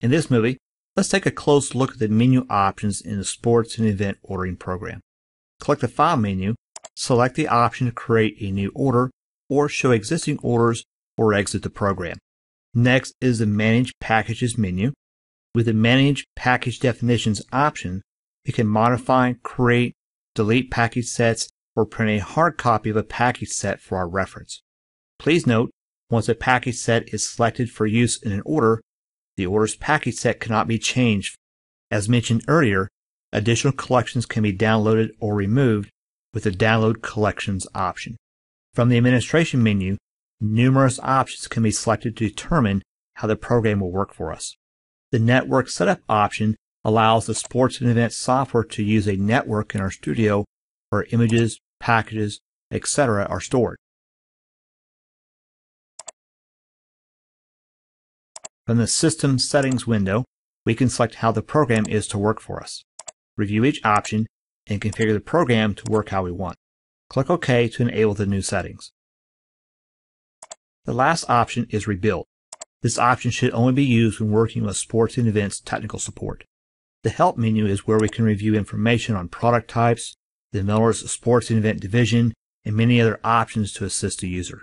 In this movie, let's take a close look at the menu options in the sports and event ordering program. Click the File menu, select the option to create a new order or show existing orders or exit the program. Next is the Manage Packages menu. With the Manage Package Definitions option, we can modify, create, delete package sets, or print a hard copy of a package set for our reference. Please note, once a package set is selected for use in an order, the order's package set cannot be changed. As mentioned earlier, additional collections can be downloaded or removed with the Download Collections option. From the Administration menu, numerous options can be selected to determine how the program will work for us. The Network Setup option allows the sports and event software to use a network in our studio where images, packages, etc. are stored. From the System Settings window, we can select how the program is to work for us, review each option, and configure the program to work how we want. Click OK to enable the new settings. The last option is Rebuild. This option should only be used when working with sports and events technical support. The Help menu is where we can review information on product types, the Miller's Sports and Event Division, and many other options to assist the user.